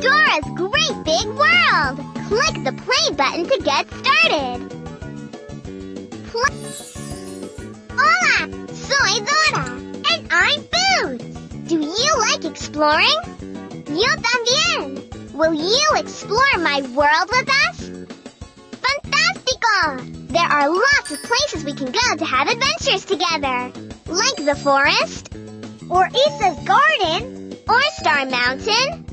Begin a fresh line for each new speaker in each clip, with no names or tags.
Dora's Great Big World! Click the play button to get started. Pl- Hola! Soy Dora! And I'm Boots! Do you like exploring? Yo también! Will you explore my world with us? Fantastico! There are lots of places we can go to have adventures together. Like the forest, or Isa's garden, or Star Mountain,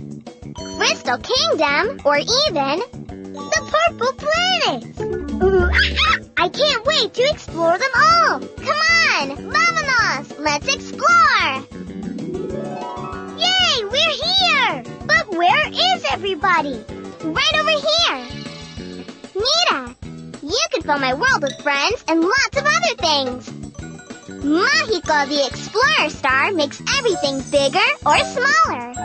Crystal Kingdom, or even the Purple Planet. Ooh, I can't wait to explore them all. Come on, vámonos, let's explore. Yay, we're here. But where is everybody? Right over here. Nita, you can fill my world with friends and lots of other things. Mágico the Explorer Star makes everything bigger or smaller.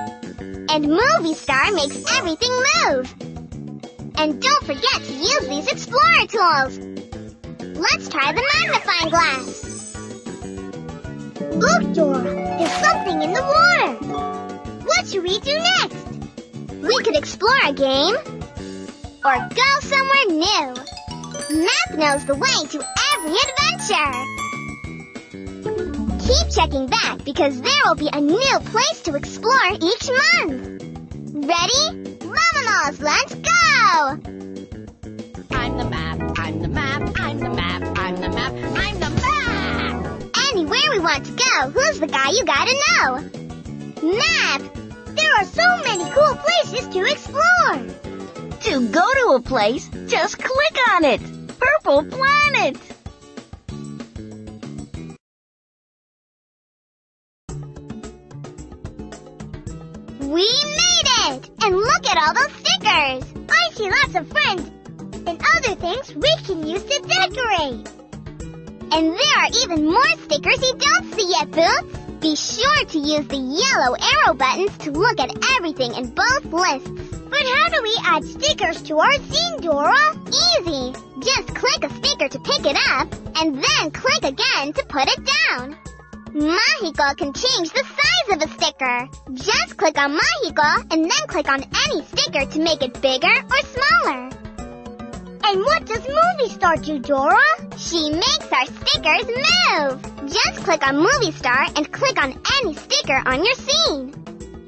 And Movie Star makes everything move. And don't forget to use these Explorer tools. Let's try the magnifying glass. Look, Dora, there's something in the water. What should we do next? We could explore a game or go somewhere new. Map knows the way to every adventure. Keep checking back because there will be a new place to explore each month. Ready? Vámonos, let's go!
I'm the map, I'm the map, I'm the map, I'm the map, I'm the map!
Anywhere we want to go, who's the guy you gotta know? Map! There are so many cool places to explore!
To go to a place, just click on it! Purple Planet!
We made it! And look at all those stickers! I see lots of friends and other things we can use to decorate. And there are even more stickers you don't see yet, Boots. Be sure to use the yellow arrow buttons to look at everything in both lists. But how do we add stickers to our scene, Dora? Easy. Just click a sticker to pick it up, and then click again to put it down. Mágico can change the size of a sticker. Just click on Mágico and then click on any sticker to make it bigger or smaller. And what does Movie Star do, Dora? She makes our stickers move. Just click on Movie Star and click on any sticker on your scene.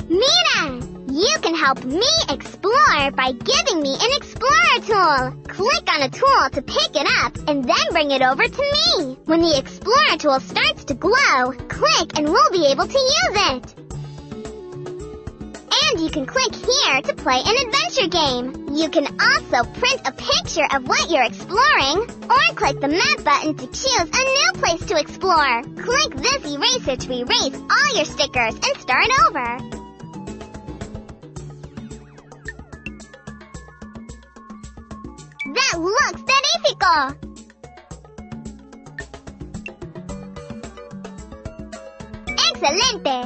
Mira, you can help me explore by giving me an Explorer tool. Click on a tool to pick it up and then bring it over to me. When the Explorer tool starts to glow, click and we'll be able to use it. And you can click here to play an adventure game. You can also print a picture of what you're exploring, or click the map button to choose a new place to explore. Click this eraser to erase all your stickers and start over. That looks terrifico! ¡Excelente!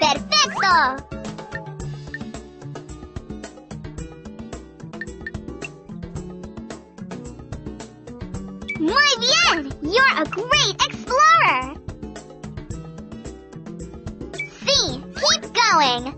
¡Perfecto! Muy bien! You're a great explorer! See, keep going!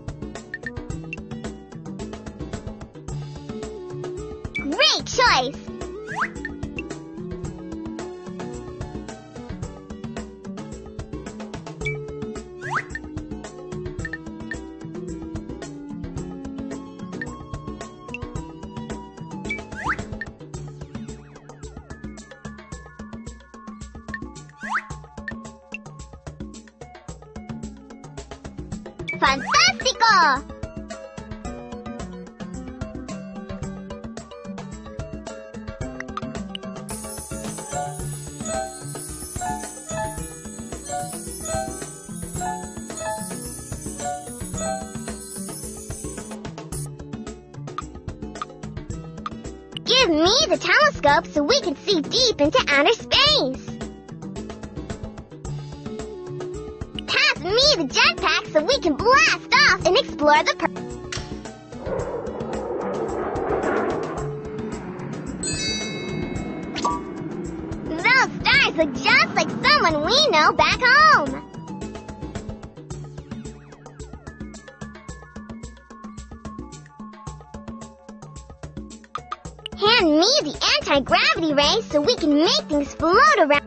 Give me the telescope so we can see deep into outer space. Pass me the jetpack so we can blast off and explore the Those stars look just like someone we know back home. The anti-gravity ray so we can make things float around.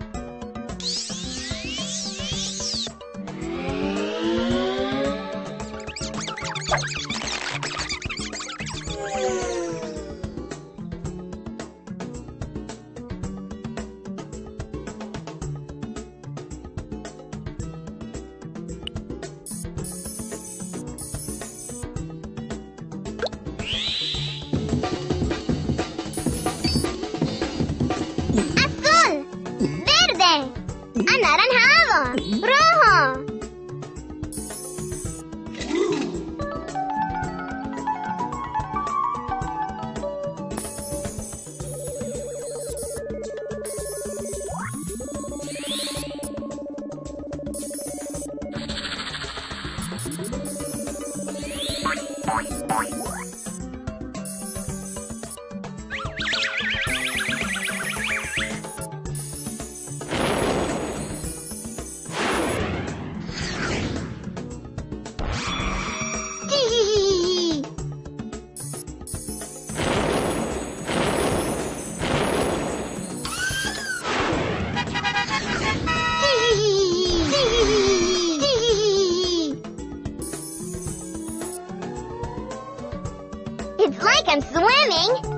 Swimming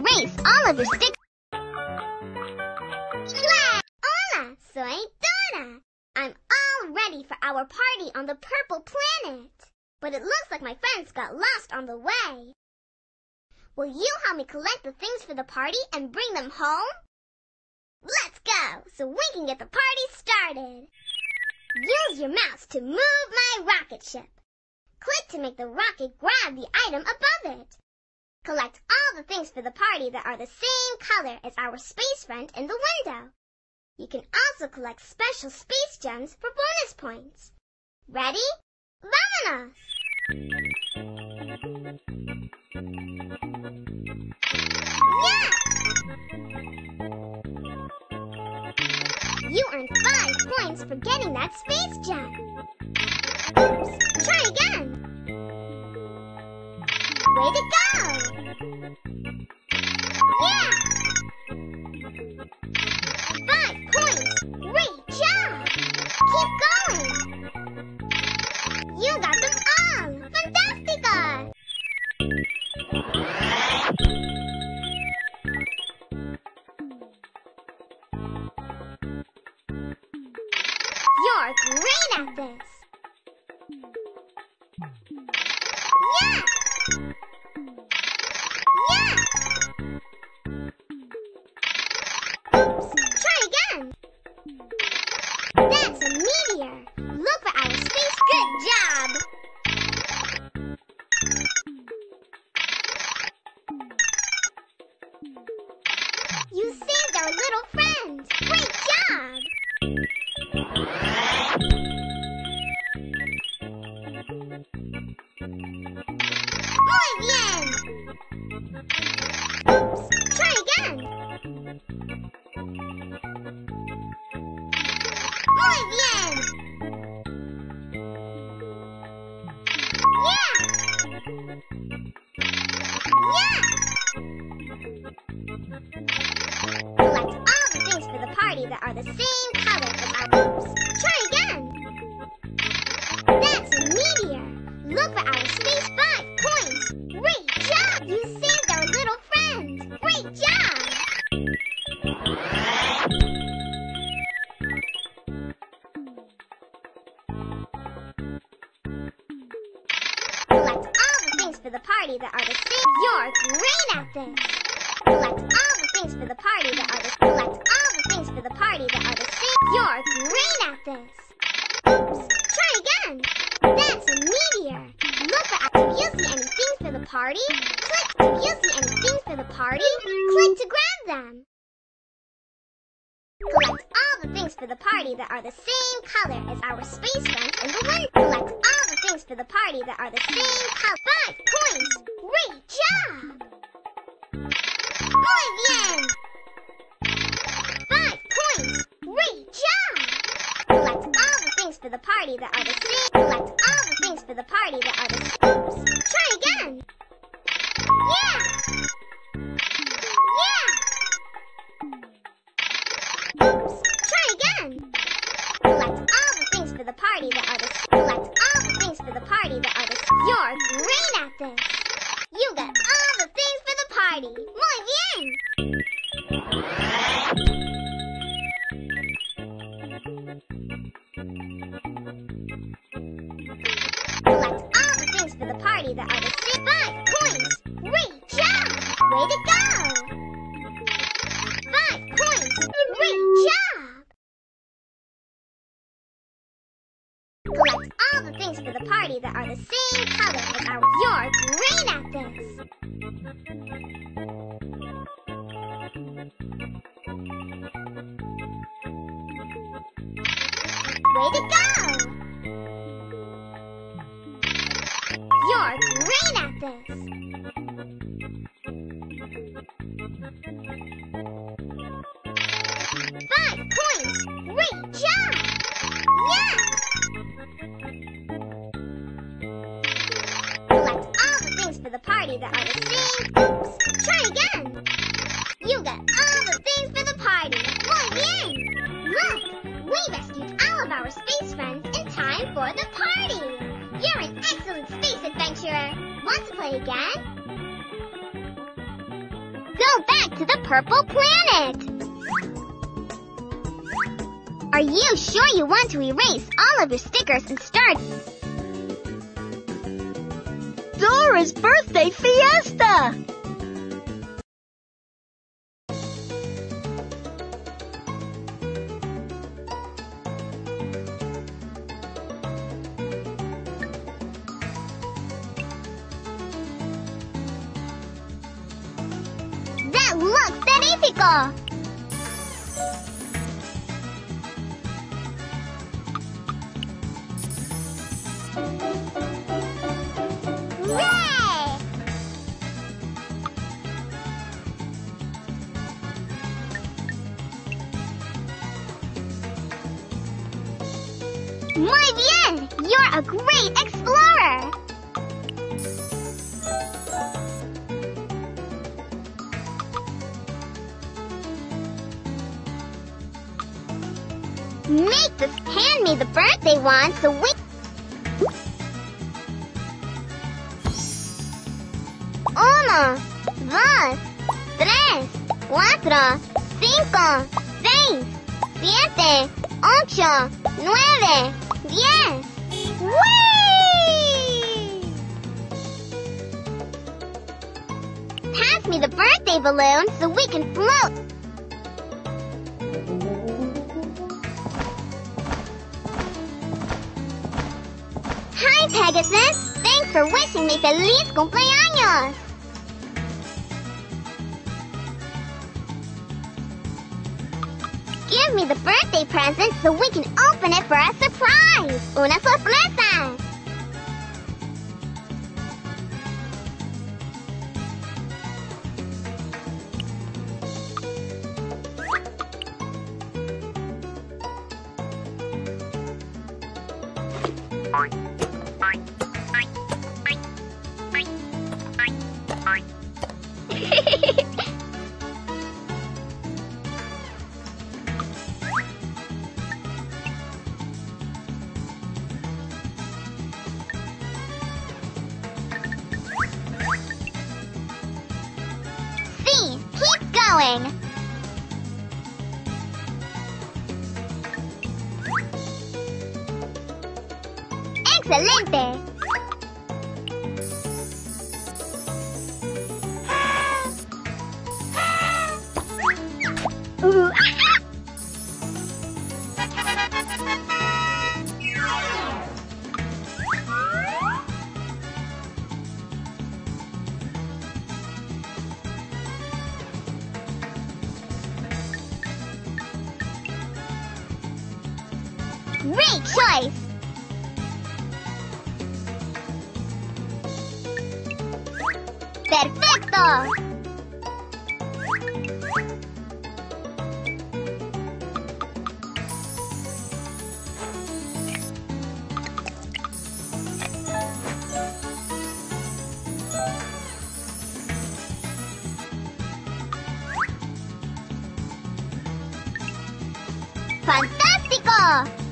erase all of your? Hola, soy Dora. I'm all ready for our party on the purple planet. But it looks like my friends got lost on the way. Will you help me collect the things for the party and bring them home? Let's go so we can get the party started. Use your mouse to move my rocket ship. Click to make the rocket grab the item above it. Collect all the things for the party that are the same color as our space friend in the window. You can also collect special space gems for bonus points. Ready? Vámonos! Yeah! You earned five points for getting that space gem. Oops, try again. Way to go! Points! Great job! Keep Collect all the things for the party that are the same color as our oops. Try again. That's a meteor. Look for our space bike. All the party that are the same color. Five points! Great job! Muy! Five points! Great job! Collect all the things for the party that are the same. Collect all the things for the party that are the same. Party that are the same color as our. You're great at this! Way to go! You're great at this! Five points! Great job! Yes! That are the same. Oops! Try again! You got all the things for the party. Muy bien! Look! We rescued all of our space friends in time for the party! You're an excellent space adventurer! Want to play again? Go back to the purple planet! Are you sure you want to erase all of your stickers and start
Dora's birthday fiesta!
Muy bien! You're a great explorer! Make this hand me the birthday one so we. Uno, dos, tres, cuatro, cinco, seis, siete, ocho, nueve, diez. Whee! Pass me the birthday balloon so we can float. Hi, Pegasus. Thanks for wishing me feliz cumpleaños. Give me the birthday present so we can open it for a surprise. Una sorpresa. Ooh. ¡Fantástico!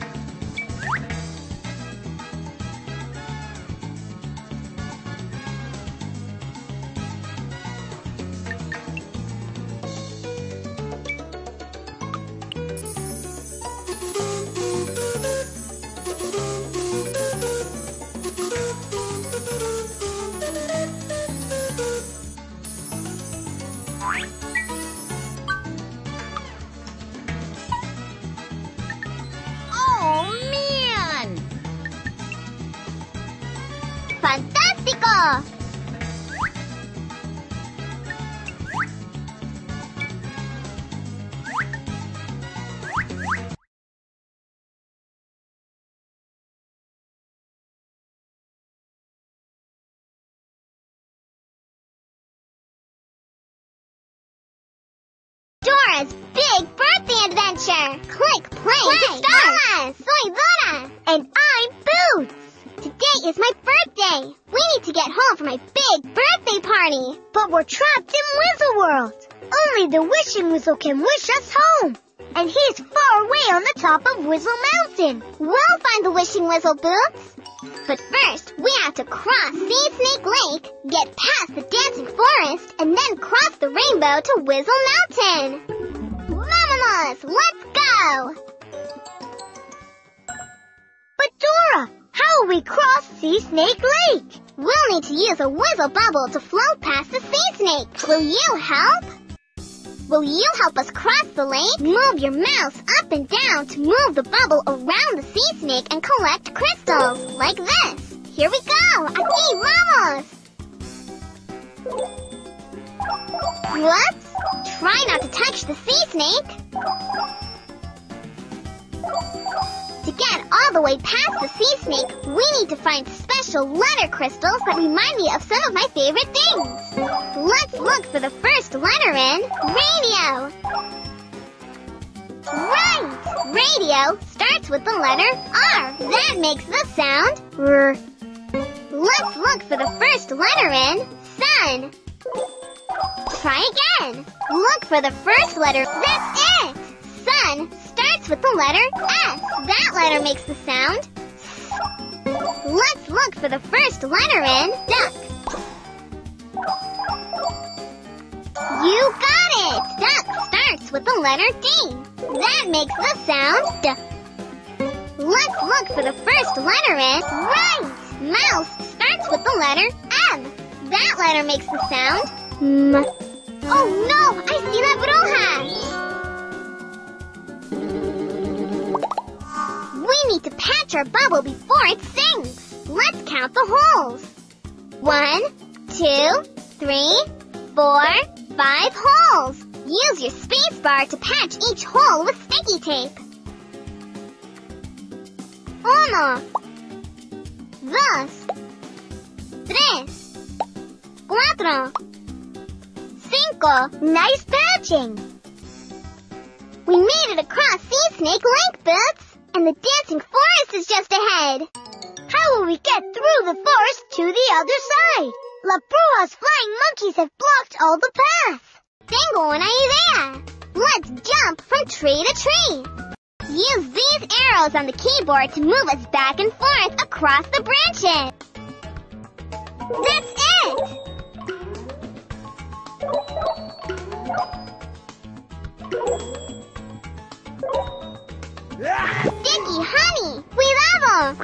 Adventure! Click play, start! Hola, soy Dora! And I'm Boots! Today is my birthday! We need to get home for my big birthday party! But we're trapped in Whistle World! Only the Wishing Whistle can wish us home! And he's far away on the top of Whistle Mountain! We'll find the Wishing Whistle, Boots! But first, we have to cross Sea Snake Lake, get past the dancing forest, and then cross the rainbow to Whistle Mountain! Vamonos! Let's go! But Dora, how will we cross Sea Snake Lake? We'll need to use a whistle bubble to float past the sea snake. Will you help? Will you help us cross the lake? Move your mouse up and down to move the bubble around the sea snake and collect crystals, like this. Here we go! Aquí vamos! Whoops! Try not to touch the sea snake. To get all the way past the sea snake, we need to find special letter crystals that remind me of some of my favorite things. Let's look for the first letter in radio. Right! Radio starts with the letter R. That makes the sound R. Let's look for the first letter in sun. Try again. Look for the first letter. That's it! Sun starts with the letter S. That letter makes the sound Let's look for the first letter in duck. You got it! Duck starts with the letter D. That makes the sound D. Let's look for the first letter in right. Mouse starts with the letter M. That letter makes the sound M. Oh no! I see that bruja! We need to patch our bubble before it sings. Let's count the holes. One, two, three, four, five holes. Use your space bar to patch each hole with sticky tape. Uno, dos, tres, cuatro, cinco. Nice patching. We made it across Sea Snake Lake, Boots, and the dancing forest is just ahead. How will we get through the forest to the other side? La Bruja's flying monkeys have blocked all the path. paths. Tengo una idea. Let's jump from tree to tree. Use these arrows on the keyboard to move us back and forth across the branches. That's Sticky honey! We love!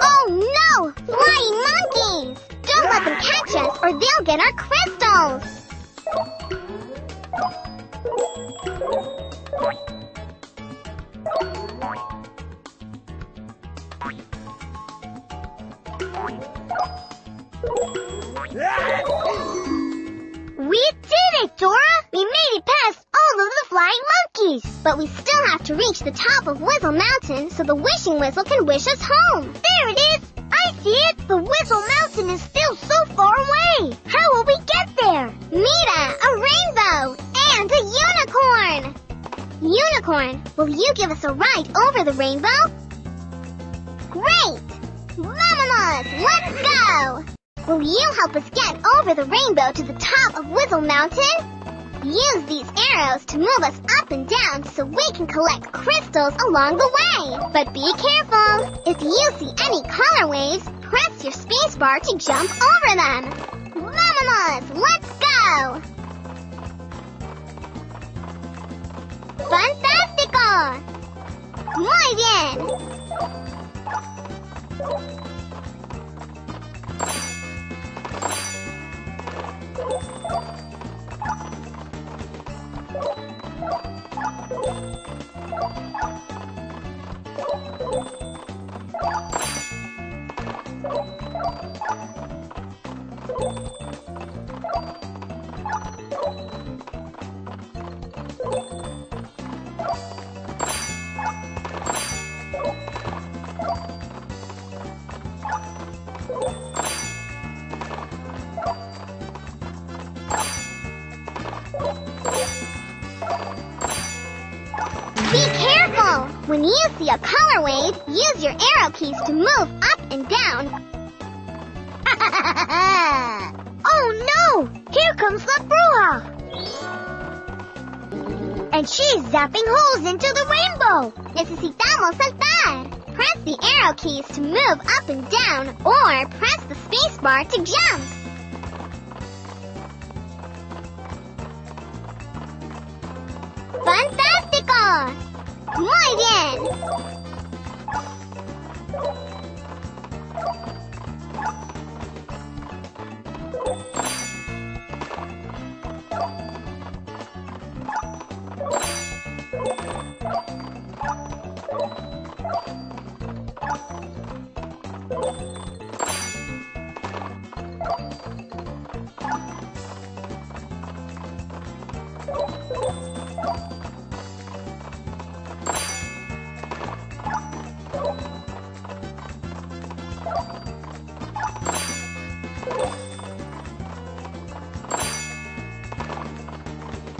Oh no! Flying monkeys! Don't let them catch us or they'll get our crystals! We did it, Dora! We made it past all of the flying monkeys! But we still have to reach the top of Whizzle Mountain so the wishing whistle can wish us home. There it is! I see it! The Whizzle Mountain is still so far away! How will we get there? Mira, a rainbow! And a unicorn! Unicorn, will you give us a ride over the rainbow? Great! Vamos, let's go! Will you help us get over the rainbow to the top of Whizzle Mountain? Use these arrows to move us up and down so we can collect crystals along the way. But be careful. If you see any color waves, press your spacebar to jump over them. Vamos, let's go! ¡Fantástico! Muy bien. Use your arrow keys to move up and down. oh no! Here comes La Bruja! And she's zapping holes into the rainbow! Necesitamos saltar! Press the arrow keys to move up and down, or press the spacebar to jump. ¡Fantástico! ¡Muy bien! 어?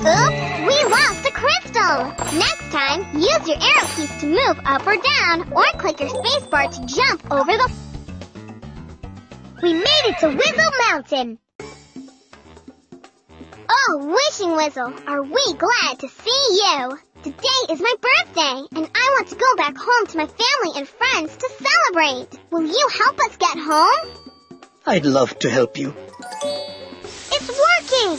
Oops, we lost a crystal! Next time, use your arrow keys to move up or down, or click your spacebar to jump over the... We made it to Whizzle Mountain! Oh, Wishing Whistle, are we glad to see you! Today is my birthday, and I want to go back home to my family and friends to celebrate. Will you help us get home?
I'd love to help you.
It's working!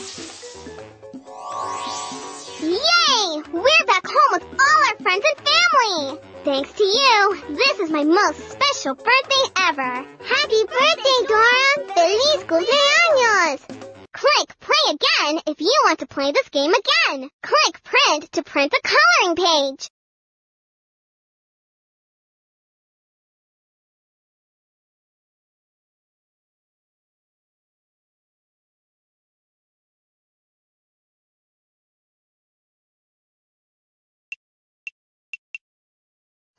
Yay! We're back home with all our friends and family! Thanks to you, this is my most special birthday ever! Happy birthday, Dora! Feliz cumpleaños! Click play again if you want to play this game again. Click print to print the coloring page.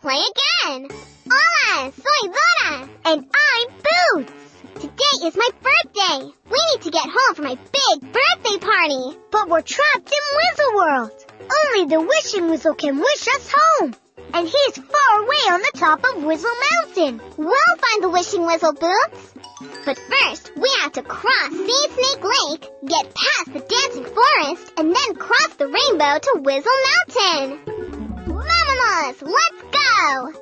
Play again! Hola, soy Dora! And I'm Boots! Today is my birthday! We need to get home for my big birthday party! But we're trapped in Whistle World! Only the Wishing Whistle can wish us home! And he's far away on the top of Whistle Mountain! We'll find the Wishing Whistle, Boots! But first, we have to cross Sea Snake Lake, get past the Dancing Forest, and then cross the rainbow to Whistle Mountain! Vámonos! Let's go!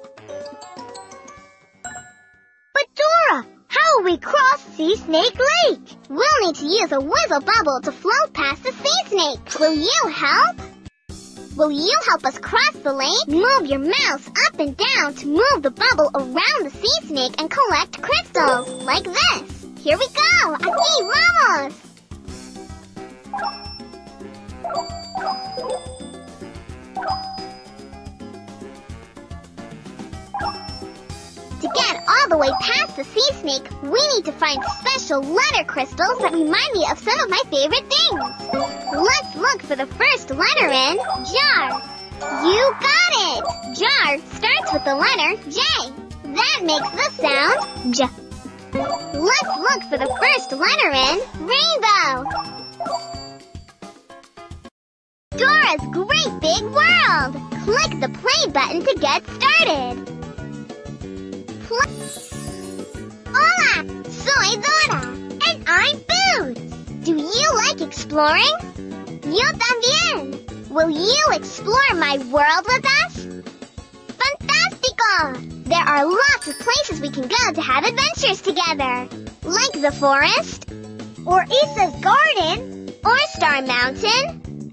But Dora, how will we cross Sea Snake Lake? We'll need to use a whistle bubble to float past the sea snake. Will you help? Will you help us cross the lake? Move your mouse up and down to move the bubble around the sea snake and collect crystals, like this. Here we go! Aquí vamos! To get all the way past the sea snake, we need to find special letter crystals that remind me of some of my favorite things. Let's look for the first letter in jar. You got it! Jar starts with the letter J. That makes the sound J. Let's look for the first letter in rainbow. Dora's Great Big World. Click the play button to get started. Hola, soy Dora, and I'm Boots. Do you like exploring? Yo también. Will you explore my world with us? Fantastico! There are lots of places we can go to have adventures together, like the forest, or Isa's garden, or Star Mountain,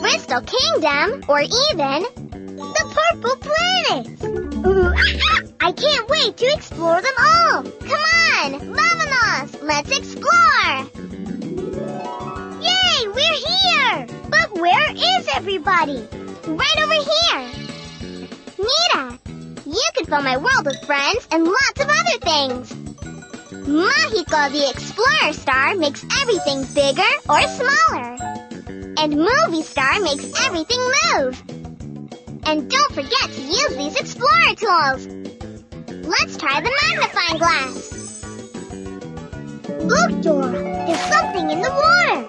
Crystal Kingdom, or even the Purple Planet. I can't wait to explore them all. Come on, vámonos, let's explore. Yay, we're here. But where is everybody? Right over here. Nita! you can fill my world with friends and lots of other things. Mágico the Explorer Star makes everything bigger or smaller. And Movie Star makes everything move. And don't forget to use these Explorer tools. Let's try the magnifying glass. Look, Dora, there's something in the water.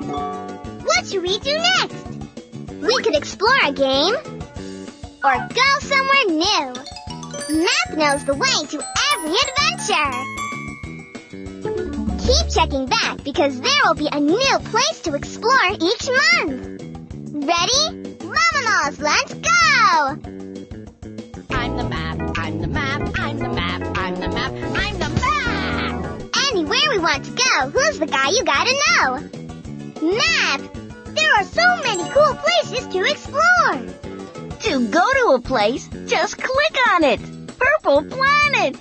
What should we do next? We could explore a game or go somewhere new. Map knows the way to every adventure. Keep checking back because there will be a new place to explore each month. Ready? Vamonos, let's go! We want to go, who's the guy you gotta know? Map! There are so many cool places to explore!
To go to a place, just click on it. Purple Planet.